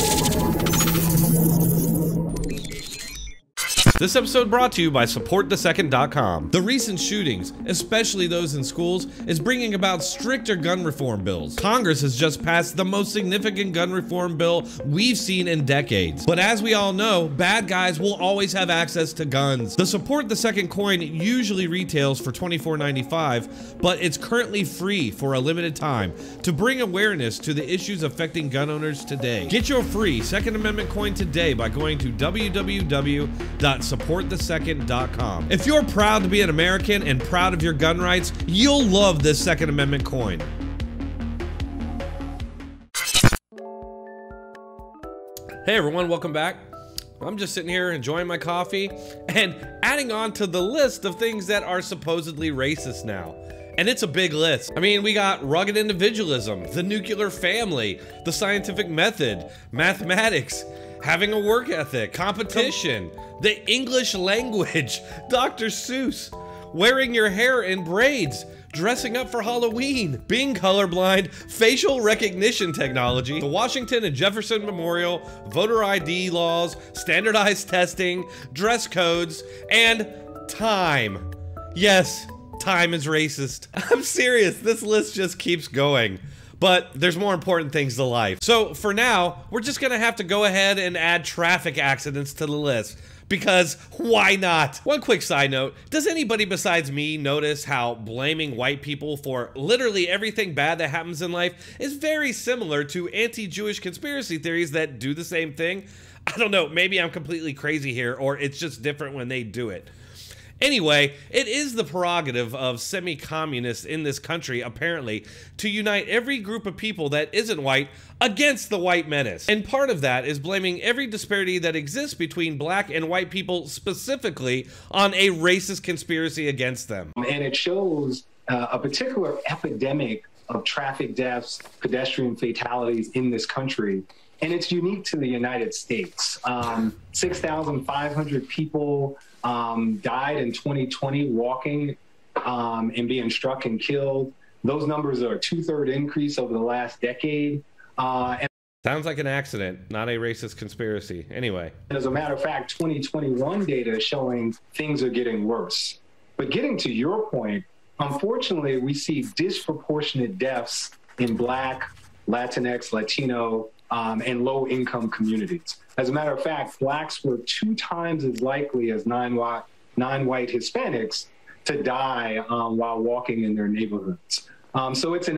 you This episode brought to you by SupportTheSecond.com. The recent shootings, especially those in schools, is bringing about stricter gun reform bills. Congress has just passed the most significant gun reform bill we've seen in decades. But as we all know, bad guys will always have access to guns. The Support the Second coin usually retails for $24.95, but it's currently free for a limited time to bring awareness to the issues affecting gun owners today. Get your free Second Amendment coin today by going to www supportthesecond.com. If you're proud to be an American and proud of your gun rights, you'll love this Second Amendment coin. Hey everyone, welcome back. I'm just sitting here enjoying my coffee and adding on to the list of things that are supposedly racist now. And it's a big list. I mean, we got rugged individualism, the nuclear family, the scientific method, mathematics, having a work ethic, competition, the English language, Dr. Seuss, wearing your hair in braids, dressing up for Halloween, being colorblind, facial recognition technology, the Washington and Jefferson Memorial, voter ID laws, standardized testing, dress codes, and time. Yes, time is racist. I'm serious, this list just keeps going but there's more important things to life. So for now, we're just gonna have to go ahead and add traffic accidents to the list because why not? One quick side note, does anybody besides me notice how blaming white people for literally everything bad that happens in life is very similar to anti-Jewish conspiracy theories that do the same thing? I don't know, maybe I'm completely crazy here or it's just different when they do it. Anyway, it is the prerogative of semi communists in this country, apparently, to unite every group of people that isn't white against the white menace. And part of that is blaming every disparity that exists between black and white people specifically on a racist conspiracy against them. And it shows uh, a particular epidemic of traffic deaths, pedestrian fatalities in this country. And it's unique to the United States. Um, 6,500 people um, died in 2020 walking um, and being struck and killed. Those numbers are a two third increase over the last decade. Uh, and Sounds like an accident, not a racist conspiracy. Anyway. As a matter of fact, 2021 data is showing things are getting worse. But getting to your point, unfortunately, we see disproportionate deaths in Black, Latinx, Latino, um, and low income communities. As a matter of fact, blacks were two times as likely as non white Hispanics to die um, while walking in their neighborhoods. Um, so it's an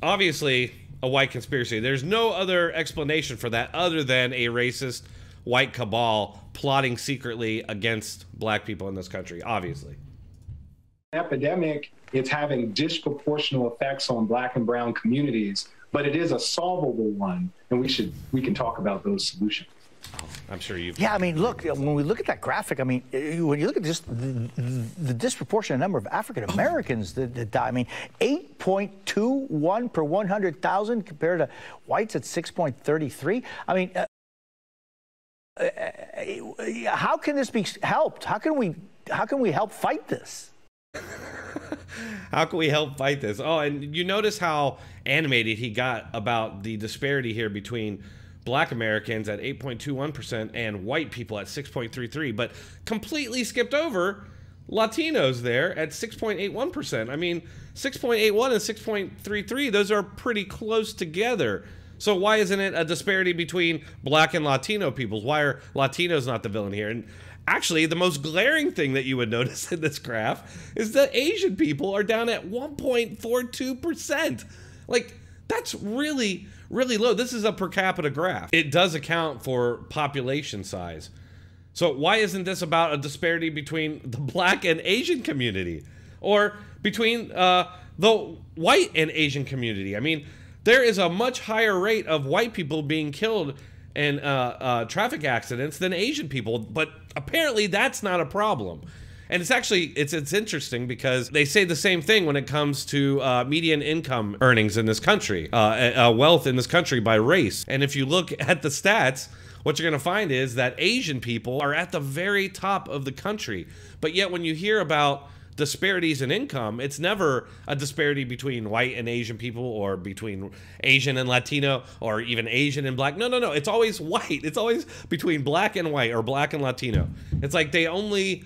obviously a white conspiracy. There's no other explanation for that other than a racist white cabal plotting secretly against black people in this country, obviously. Epidemic, it's having disproportional effects on black and brown communities but it is a solvable one, and we should we can talk about those solutions. I'm sure you've. Yeah, I mean, look, when we look at that graphic, I mean, when you look at just the, the disproportionate number of African Americans that, that, die, I mean, 8.21 per 100,000 compared to whites at 6.33. I mean, uh, uh, uh, how can this be helped? How can we how can we help fight this? How can we help fight this? Oh, and you notice how animated he got about the disparity here between black Americans at 8.21% and white people at 6.33, but completely skipped over Latinos there at 6.81%. I mean, 6.81 and 6.33, those are pretty close together. So why isn't it a disparity between black and Latino peoples? Why are Latinos not the villain here? And Actually, the most glaring thing that you would notice in this graph is that Asian people are down at 1.42%. Like, that's really, really low. This is a per capita graph. It does account for population size. So, why isn't this about a disparity between the black and Asian community? Or between uh, the white and Asian community? I mean, there is a much higher rate of white people being killed in uh, uh, traffic accidents than Asian people, but apparently that's not a problem. And it's actually it's it's interesting because they say the same thing when it comes to uh, median income earnings in this country, uh, uh, wealth in this country by race. And if you look at the stats, what you're going to find is that Asian people are at the very top of the country. But yet, when you hear about disparities in income, it's never a disparity between white and Asian people or between Asian and Latino or even Asian and black. No, no, no. It's always white. It's always between black and white or black and Latino. It's like they only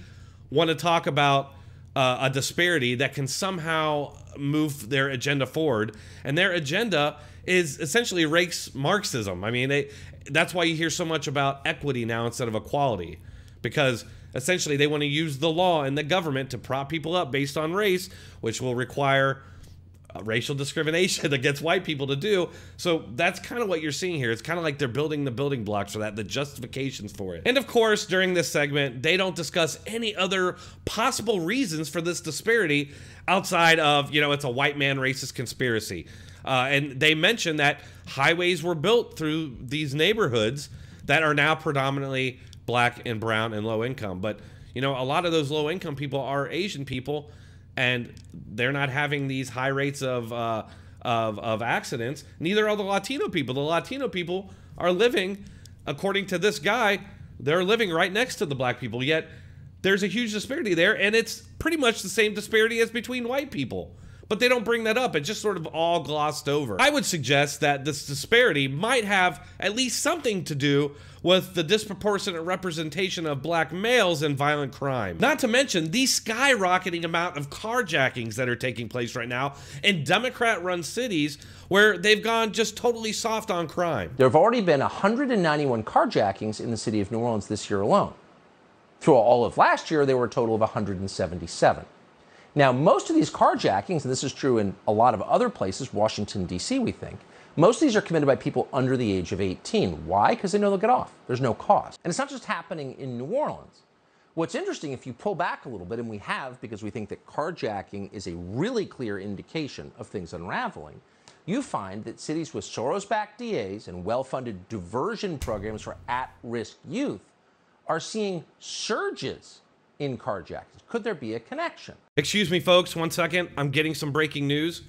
want to talk about uh, a disparity that can somehow move their agenda forward. And their agenda is essentially race Marxism. I mean, they, that's why you hear so much about equity now instead of equality because essentially they want to use the law and the government to prop people up based on race, which will require uh, racial discrimination against white people to do. So that's kind of what you're seeing here. It's kind of like they're building the building blocks for that, the justifications for it. And of course, during this segment, they don't discuss any other possible reasons for this disparity outside of, you know, it's a white man racist conspiracy. Uh, and they mention that highways were built through these neighborhoods that are now predominantly black and brown and low income. But you know, a lot of those low income people are Asian people, and they're not having these high rates of uh, of of accidents. Neither are the Latino people. The Latino people are living, according to this guy, they're living right next to the black people. Yet there's a huge disparity there, and it's pretty much the same disparity as between white people but they don't bring that up. It's just sort of all glossed over. I would suggest that this disparity might have at least something to do with the disproportionate representation of black males in violent crime. Not to mention the skyrocketing amount of carjackings that are taking place right now in Democrat run cities where they've gone just totally soft on crime. There have already been 191 carjackings in the city of New Orleans this year alone. Through all of last year, there were a total of 177. Now, most of these carjackings, and this is true in a lot of other places, Washington, D.C., we think, most of these are committed by people under the age of 18. Why? Because they know they'll get off. There's no cost. And it's not just happening in New Orleans. What's interesting, if you pull back a little bit, and we have because we think that carjacking is a really clear indication of things unraveling, you find that cities with Soros backed DAs and well funded diversion programs for at risk youth are seeing surges in carjackings. Could there be a connection? Excuse me, folks, one second. I'm getting some breaking news.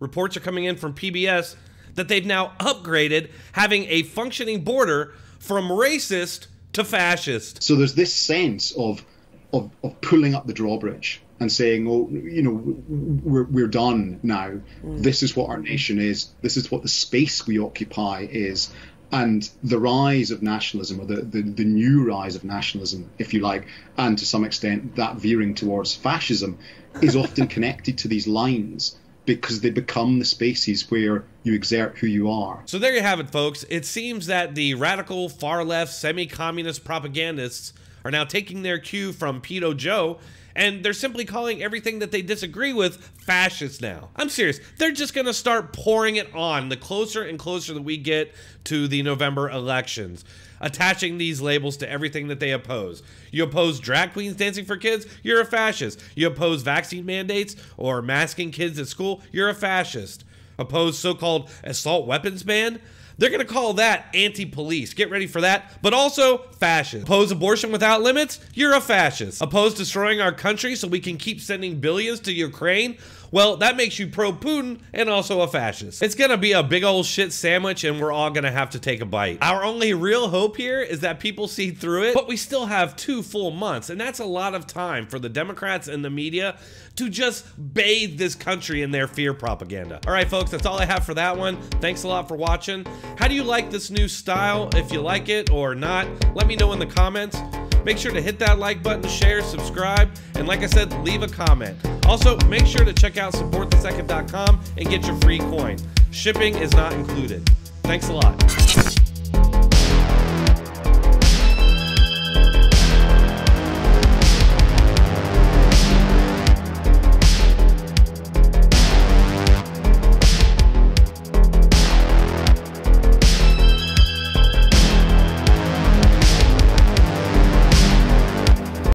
Reports are coming in from PBS that they've now upgraded having a functioning border from racist to fascist. So there's this sense of, of, of pulling up the drawbridge and saying, oh, you know, we're, we're done now. Mm. This is what our nation is. This is what the space we occupy is and the rise of nationalism, or the, the, the, new rise of nationalism, if you like, and to some extent that veering towards fascism, is often connected to these lines because they become the spaces where you exert who you are. So there you have it, folks. It seems that the radical, far left, semi communist propagandists are now taking their cue from Pedo Joe and they're simply calling everything that they disagree with fascist now. I'm serious. They're just going to start pouring it on the closer and closer that we get to the November elections, attaching these labels to everything that they oppose. You oppose drag queens dancing for kids, you're a fascist. You oppose vaccine mandates or masking kids at school, you're a fascist. Oppose so called assault weapons ban, they're going to call that anti police. Get ready for that. But also fascist. Oppose abortion without limits? You're a fascist. Oppose destroying our country so we can keep sending billions to Ukraine? Well, that makes you pro Putin and also a fascist. It's gonna be a big old shit sandwich and we're all gonna have to take a bite. Our only real hope here is that people see through it, but we still have two full months, and that's a lot of time for the Democrats and the media to just bathe this country in their fear propaganda. All right, folks, that's all I have for that one. Thanks a lot for watching. How do you like this new style? If you like it or not, let me know in the comments. Make sure to hit that like button, share, subscribe, and like I said, leave a comment. Also, make sure to check out supportthesecond.com and get your free coin. Shipping is not included. Thanks a lot.